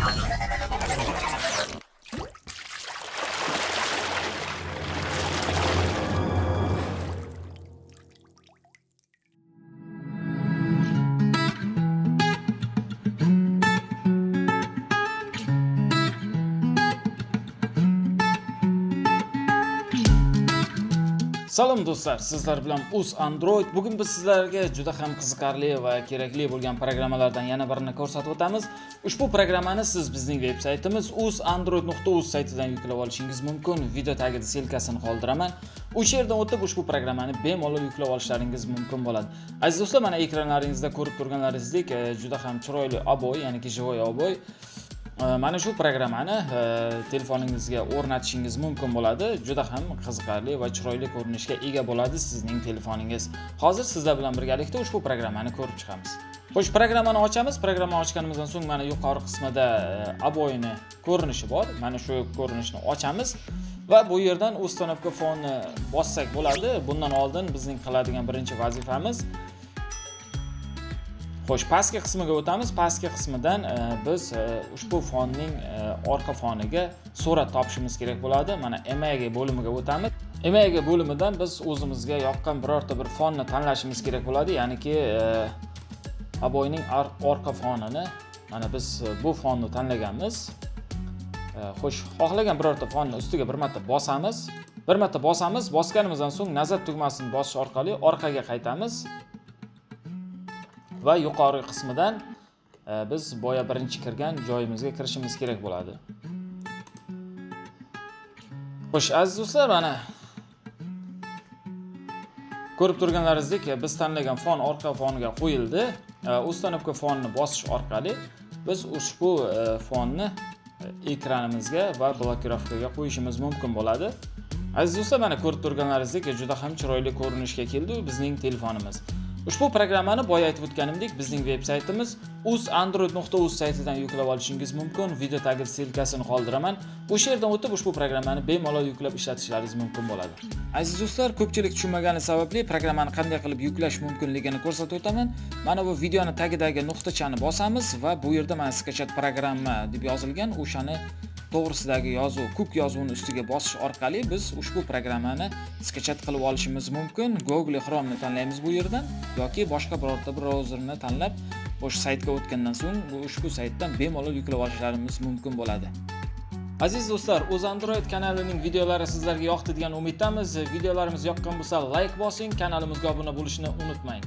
どうも。Salom do'stlar, sizlar bilan Uz Android. Bugun biz sizlarga juda ham qiziqarli va kerakli bo'lgan programmalardan yana birini ko'rsatib o'tamiz. Ushbu programmani siz bizning veb-saytimiz uzandroid.uz saytidan yuklab olishingiz mumkin. Video tagida silkasini qoldiraman. O'sha yerdan o'tib ushbu programmani bemalol yuklab olishlaringiz mumkin bo'ladi. Aziz do'stlar, mana ekranlaringizda ko'rib turganlaringizdek, eh, juda ham chiroyli oboy, ya'ni jivoy oboy Э, mana shu programmani э, telefoningizga o'rnatishingiz mumkin bo'ladi. Juda ham qiziqarli va chiroyli ko'rinishga ega bo'ladi sizning telefoningiz. Hozir sizlar bilan birgalikda ushbu programmani ko'rib chiqamiz. Xo'sh programmani ochamiz. Programmani ochganimizdan so'ng mana yuqori qismida e, oboyni ko'rinishi bor. Mana shu ko'rinishni ochamiz va bu yerdan установка fonni e, bossak bo'ladi. Bundan oldin bizning qiladigan birinchi vazifamiz Xo'sh, pastki qismiga o'tamiz. Pastki qismidan e, biz e, ushbu fonning e, orqa foniga surat topishimiz kerak bo'ladi. Mana image bo'limiga o'tamiz. Image bo'limidan biz o'zimizga yoqqan birorta bir fonni tanlashimiz kerak bo'ladi, ya'niki aboyning orqa fonini mana biz bu fonni tanlaganmiz. Xo'sh, xohlagan birorta fonni ustiga bir marta bosamiz. Bir marta bosamiz, bosganimizdan so'ng nazar tugmasini bosish orqali orqaga qaytamiz. Va yuqori qismidan e, biz boya birinchi kirgan joyimizga kirishimiz kerak bo'ladi. Xo'sh aziz do'stlar mana ko'rib turganlaringizdek e, biz tanlagan fon orqa foniga qo'yildi. E, Установка fonni bosish orqali biz ushbu fonni ekranimizga va blokirovkaga qo'yishimiz mumkin bo'ladi. Aziz do'stlar mana ko'rib turganlaringizdek juda ham chiroyli ko'rinishga keldi bizning telefonimiz. Ushbu programmani boya aytib o'tganimdek, bizning veb-saytimiz uzandroid.uz saytidan yuklab olishingiz mumkin. Video tagida silkasini qoldiraman. O'sha yerdan o'tib ushbu programmani bemalol yuklab ishlatishlaringiz mumkin bo'ladi. Aziz do'stlar, ko'pchilik tushunmagani sababli programmani qanday qilib yuklash mumkinligini ko'rsatib o'taman. Mana bu videoni tagidagi nuqtachani bosamiz va bu yerda mana skachat programma deb yozilgan, o'shani to'g'risidagi yozuv kuk yozuvini ustiga bosish orqali biz ushbu programmani skachat qilib olishimiz mumkin. Google chromeni tanlaymiz bu yerdan yoki boshqa birorta brauzerni tanlab o'sha saytga o'tgandan so'ng ushbu saytdan bemalol yuklab olishlarimiz mumkin bo'ladi. Aziz do'stlar o'z android kanalining videolari sizlarga yoqdi degan umiddamiz. Videolarimiz yoqqan bo'lsa layk bosing kanalimizga obuna bo'lishni unutmang.